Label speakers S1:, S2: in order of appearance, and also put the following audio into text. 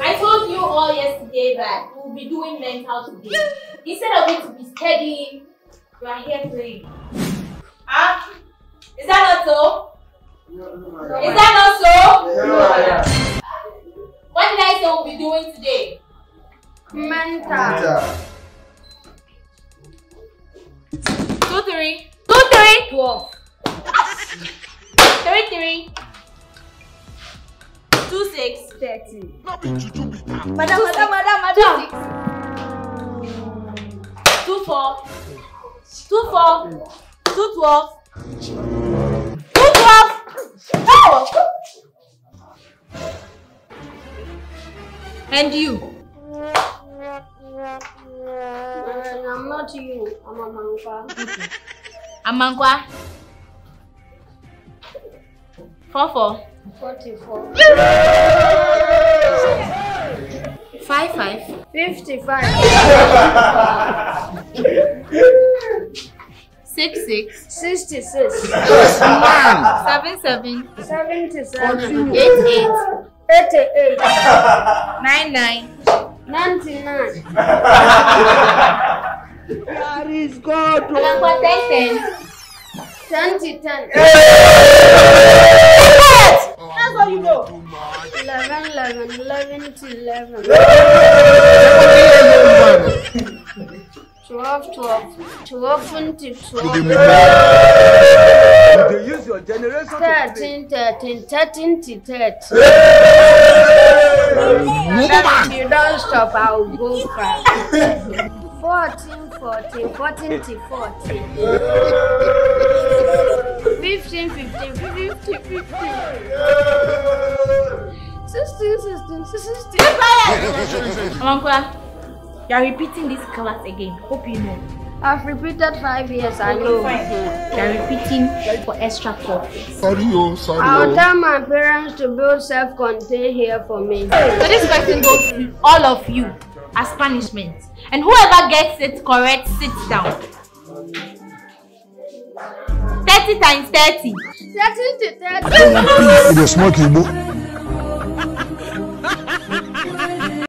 S1: I told you all yesterday that we'll be doing mental today. Instead of it to be steady, you are here praying. Huh? Is that not so? Is that not so? No, what did I say we'll be doing today?
S2: Mental.
S1: Two three. Two three.
S2: Twelve.
S1: Three three. Two six.
S2: Thirty.
S1: Madam, madam, madam, madam. Two four. Two four. Two twelve. Two twelve. Oh! And you?
S2: I'm not you. I'm.
S1: Amankwa. Four four.
S2: Forty-four.
S1: Five five.
S2: Fifty-five.
S1: Six six.
S2: Sixty-six.
S1: Seven seven.
S2: Seventy-seven.
S1: Eight eight.
S2: Eighty-eight.
S1: Nine nine.
S2: Ninety-nine.
S1: Ten ten.
S2: Twenty, ten.
S1: That's all you know.
S2: Eleven, eleven, eleven to eleven. Twelve, twelve. Twelve into twelve.
S3: You use your generation to
S2: Thirteen, thirteen, thirteen to thirty. If you don't stop, I'll go far. Fourteen, fourteen, fourteen to fourteen. Fifteen, fifteen, fifteen, fifteen. Sixteen, sixteen, sixteen.
S1: Amankwah, you are repeating this class again. Hope you know.
S2: I've repeated five years, I know.
S1: You are repeating for extra four.
S4: Sorry, oh, sorry.
S2: I'll
S4: oh.
S2: tell my parents to build self-contained here for me.
S1: So this question goes to all of you as punishment. And whoever gets it correct sits down. 30 times 30.
S2: 30 to thirty.
S4: It is smoking book.